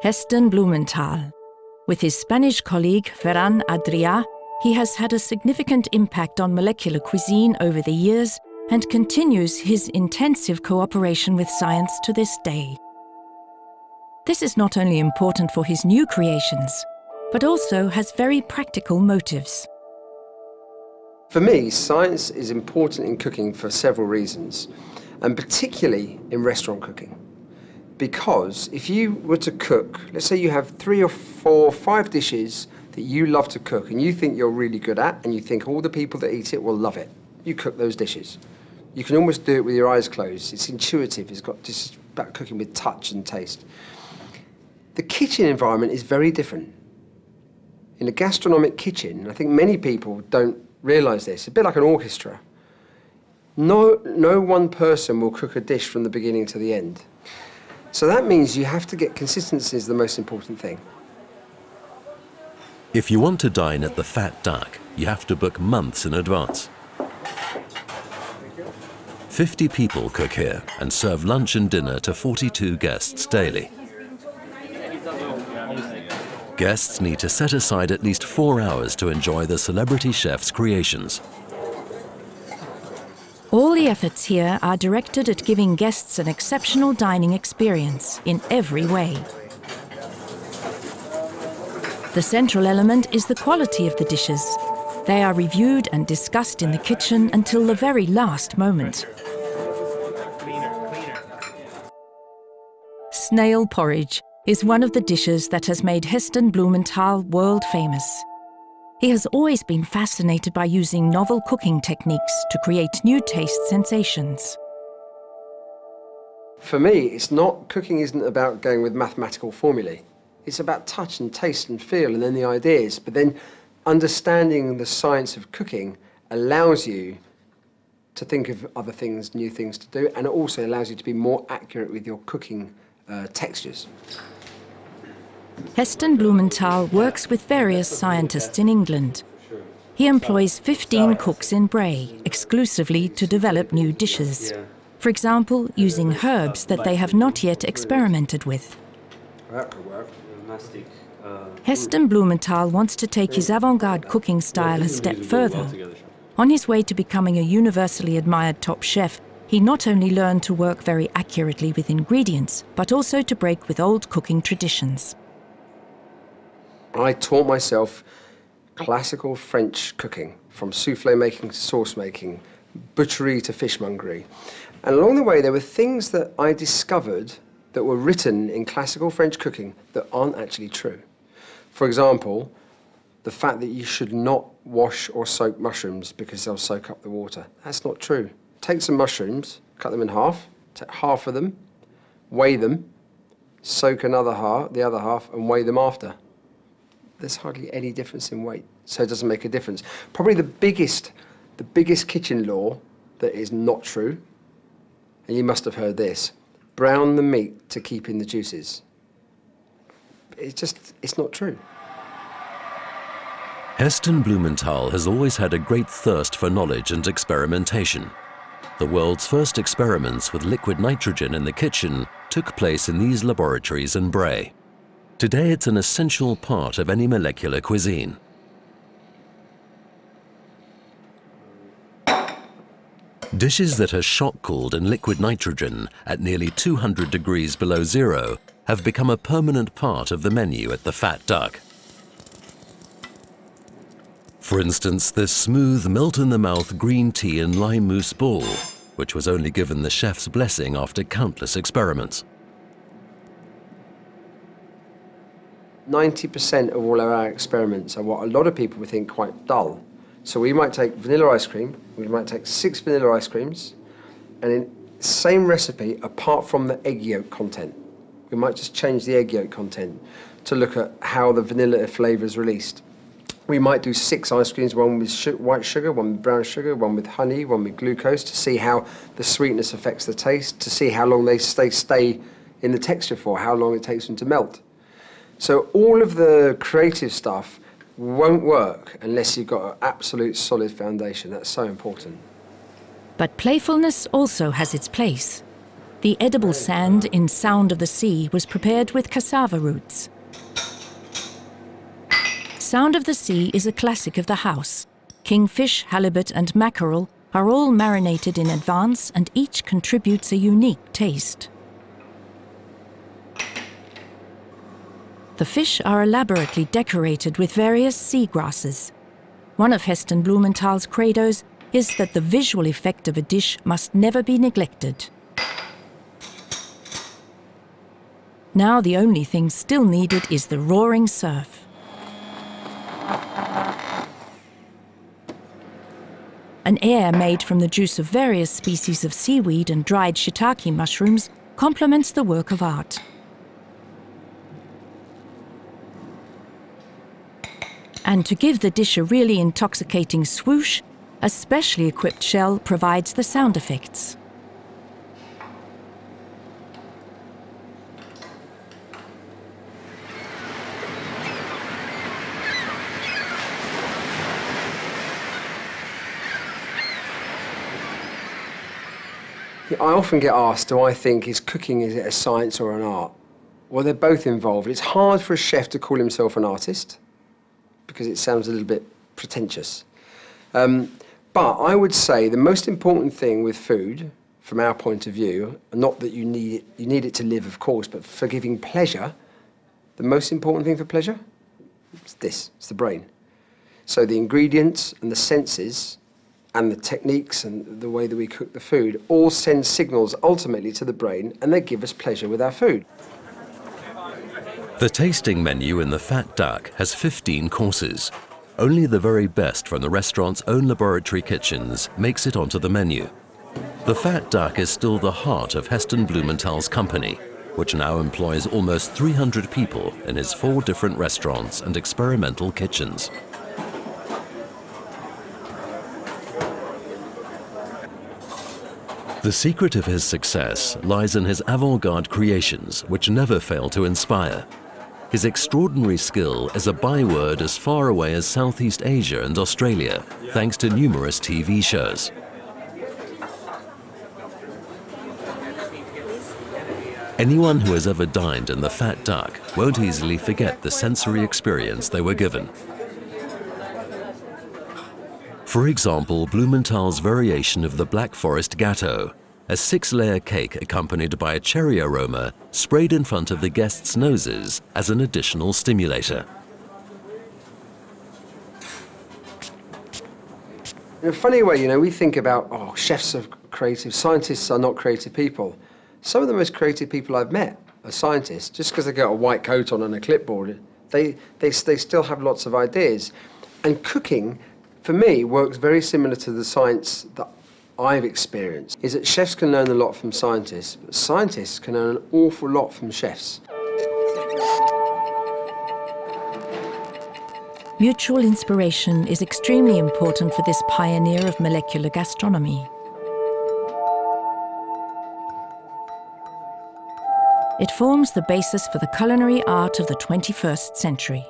Heston Blumenthal. With his Spanish colleague Ferran Adrià, he has had a significant impact on molecular cuisine over the years and continues his intensive cooperation with science to this day. This is not only important for his new creations, but also has very practical motives. For me, science is important in cooking for several reasons, and particularly in restaurant cooking. Because if you were to cook, let's say you have three or four, five dishes that you love to cook and you think you're really good at, and you think all the people that eat it will love it, you cook those dishes. You can almost do it with your eyes closed. It's intuitive. It's got just about cooking with touch and taste. The kitchen environment is very different. In a gastronomic kitchen, I think many people don't realise this, a bit like an orchestra. No, no one person will cook a dish from the beginning to the end. So that means you have to get consistency is the most important thing. If you want to dine at the Fat Duck, you have to book months in advance. 50 people cook here and serve lunch and dinner to 42 guests daily. Guests need to set aside at least four hours to enjoy the celebrity chef's creations. All the efforts here are directed at giving guests an exceptional dining experience in every way. The central element is the quality of the dishes. They are reviewed and discussed in the kitchen until the very last moment. Snail porridge is one of the dishes that has made Heston Blumenthal world famous. He has always been fascinated by using novel cooking techniques to create new taste sensations. For me, it's not cooking isn't about going with mathematical formulae. It's about touch and taste and feel and then the ideas. But then understanding the science of cooking allows you to think of other things, new things to do, and it also allows you to be more accurate with your cooking uh, textures. Heston Blumenthal works with various scientists in England. He employs 15 cooks in Bray exclusively to develop new dishes. For example, using herbs that they have not yet experimented with. Heston Blumenthal wants to take his avant-garde cooking style a step further. On his way to becoming a universally admired top chef, he not only learned to work very accurately with ingredients, but also to break with old cooking traditions. I taught myself classical French cooking, from souffle making to sauce making, butchery to fishmongery. And along the way, there were things that I discovered that were written in classical French cooking that aren't actually true. For example, the fact that you should not wash or soak mushrooms because they'll soak up the water. That's not true. Take some mushrooms, cut them in half, take half of them, weigh them, soak another half, the other half, and weigh them after there's hardly any difference in weight, so it doesn't make a difference. Probably the biggest, the biggest kitchen law that is not true, and you must have heard this, brown the meat to keep in the juices. It's just, it's not true. Heston Blumenthal has always had a great thirst for knowledge and experimentation. The world's first experiments with liquid nitrogen in the kitchen took place in these laboratories in Bray. Today it's an essential part of any molecular cuisine. Dishes that are shock-cooled in liquid nitrogen at nearly 200 degrees below zero have become a permanent part of the menu at the Fat Duck. For instance, this smooth, melt-in-the-mouth green tea and lime mousse ball, which was only given the chef's blessing after countless experiments. 90% of all our experiments are what a lot of people would think quite dull. So we might take vanilla ice cream, we might take six vanilla ice creams, and in same recipe apart from the egg yolk content. We might just change the egg yolk content to look at how the vanilla flavour is released. We might do six ice creams, one with white sugar, one with brown sugar, one with honey, one with glucose, to see how the sweetness affects the taste, to see how long they stay, stay in the texture for, how long it takes them to melt. So all of the creative stuff won't work unless you've got an absolute solid foundation. That's so important. But playfulness also has its place. The edible sand in Sound of the Sea was prepared with cassava roots. Sound of the Sea is a classic of the house. Kingfish, halibut, and mackerel are all marinated in advance and each contributes a unique taste. The fish are elaborately decorated with various sea grasses. One of Heston Blumenthal's credos is that the visual effect of a dish must never be neglected. Now the only thing still needed is the roaring surf. An air made from the juice of various species of seaweed and dried shiitake mushrooms complements the work of art. And to give the dish a really intoxicating swoosh, a specially equipped shell provides the sound effects. I often get asked, do I think is cooking is it a science or an art? Well, they're both involved. It's hard for a chef to call himself an artist because it sounds a little bit pretentious. Um, but I would say the most important thing with food, from our point of view, not that you need it, you need it to live, of course, but for giving pleasure, the most important thing for pleasure, is this, it's the brain. So the ingredients and the senses and the techniques and the way that we cook the food all send signals ultimately to the brain and they give us pleasure with our food. The tasting menu in the Fat Duck has 15 courses. Only the very best from the restaurant's own laboratory kitchens makes it onto the menu. The Fat Duck is still the heart of Heston Blumenthal's company, which now employs almost 300 people in his four different restaurants and experimental kitchens. The secret of his success lies in his avant-garde creations, which never fail to inspire. His extraordinary skill is a byword as far away as Southeast Asia and Australia, thanks to numerous TV shows. Anyone who has ever dined in the Fat Duck won't easily forget the sensory experience they were given. For example, Blumenthal's variation of the Black Forest Gâteau, a six-layer cake accompanied by a cherry aroma sprayed in front of the guests' noses as an additional stimulator. In a funny way, you know, we think about, oh, chefs are creative, scientists are not creative people. Some of the most creative people I've met are scientists. Just because they got a white coat on and a clipboard, they, they, they still have lots of ideas. And cooking for me, works very similar to the science that I've experienced, is that chefs can learn a lot from scientists, but scientists can learn an awful lot from chefs. Mutual inspiration is extremely important for this pioneer of molecular gastronomy. It forms the basis for the culinary art of the 21st century.